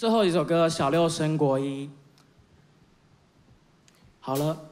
最后一首歌《小六升国一》。好了。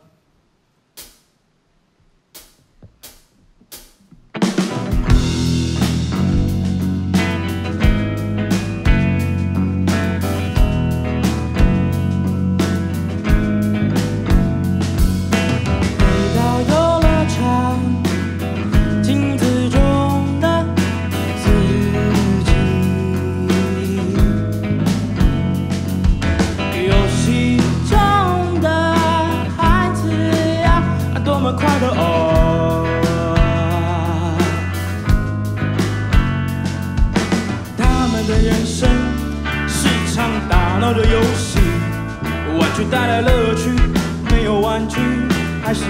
却带来乐趣，没有玩具还是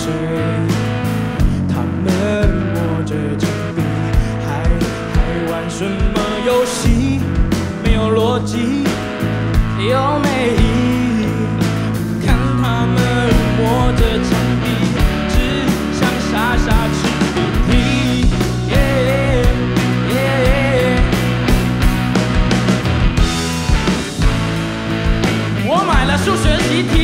谁？他们摸着墙壁，还还玩什么游戏？没有逻辑，有美意义。看他们摸着墙壁，只想傻傻吃鼻涕。耶耶我买了数学习题，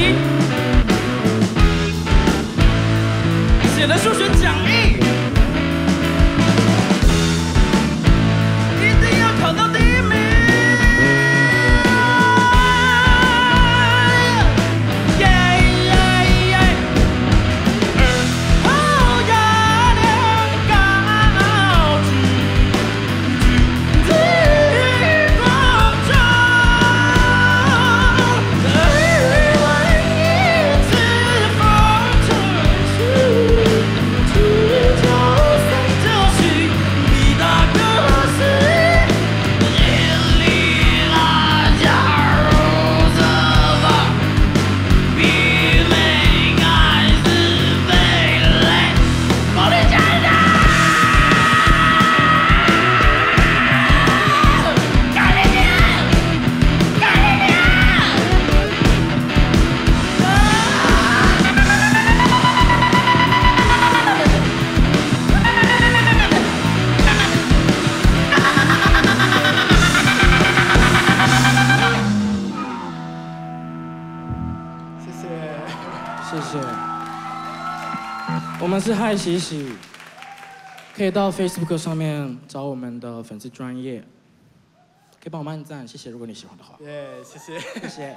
谢谢。我们是嗨喜喜，可以到 Facebook 上面找我们的粉丝专业，可以帮我们按赞，谢谢。如果你喜欢的话，耶，谢谢。谢谢。